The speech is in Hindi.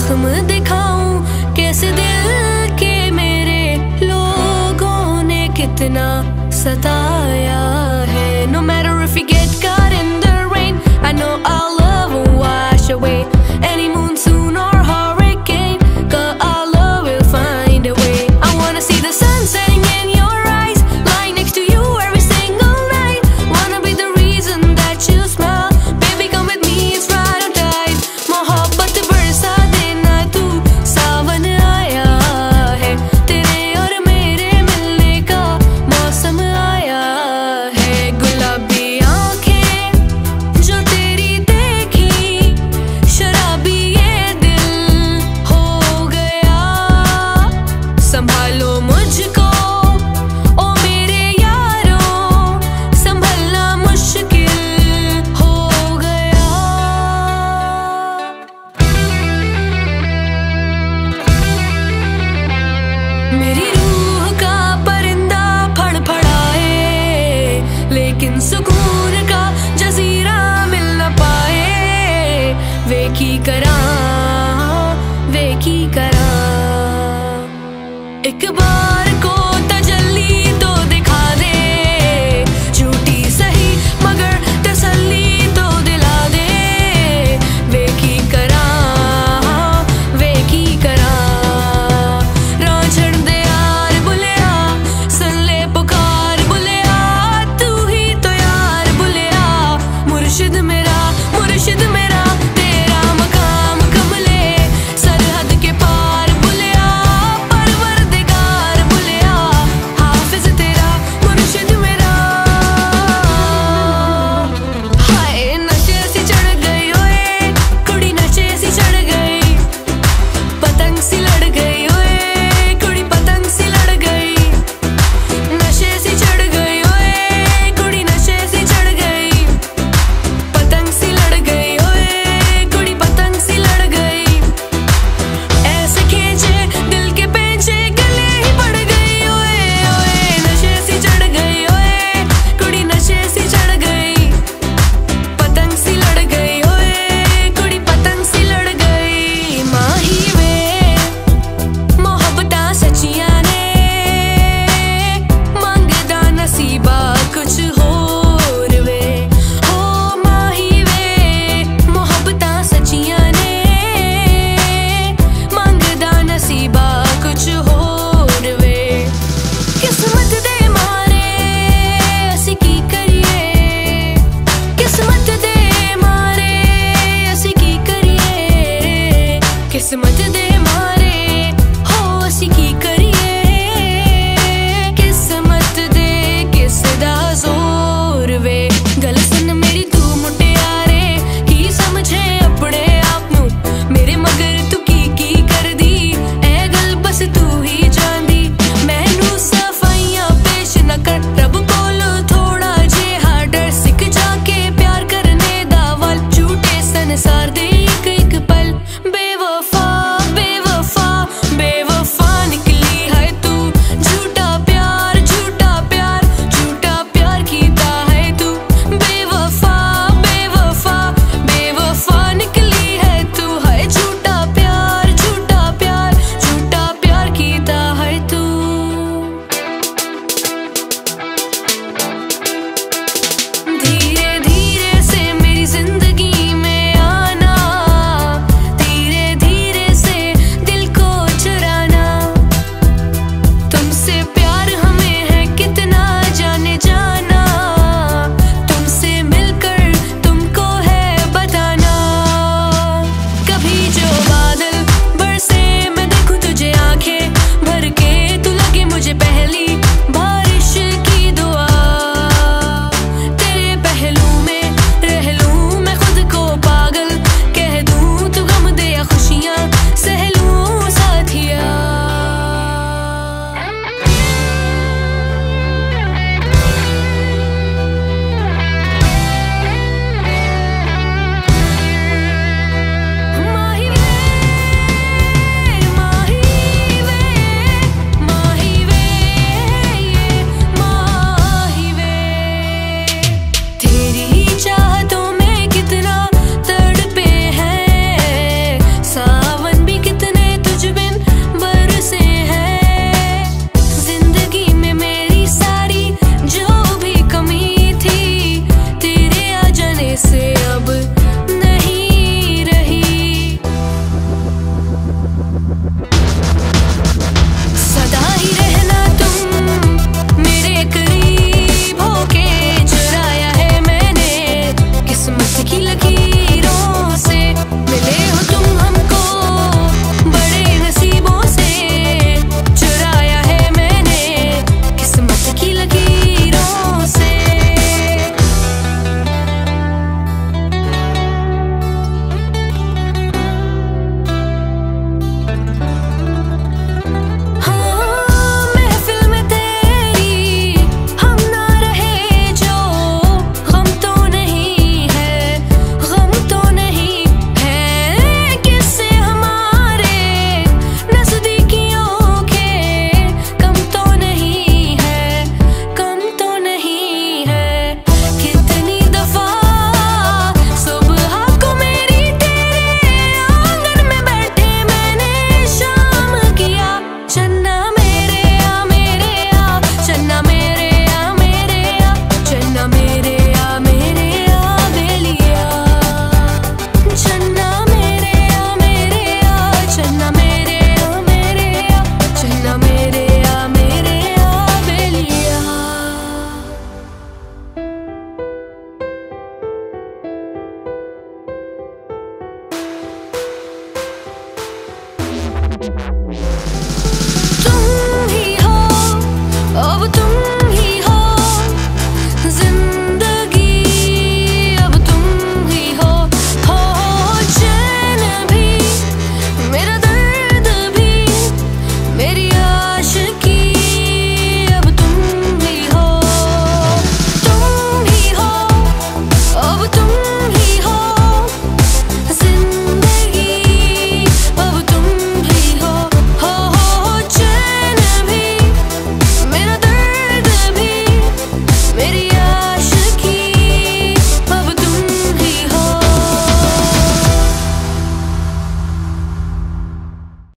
जख्म दिखाऊँ कैसे दिल के मेरे लोगों ने कितना सता मेरी Some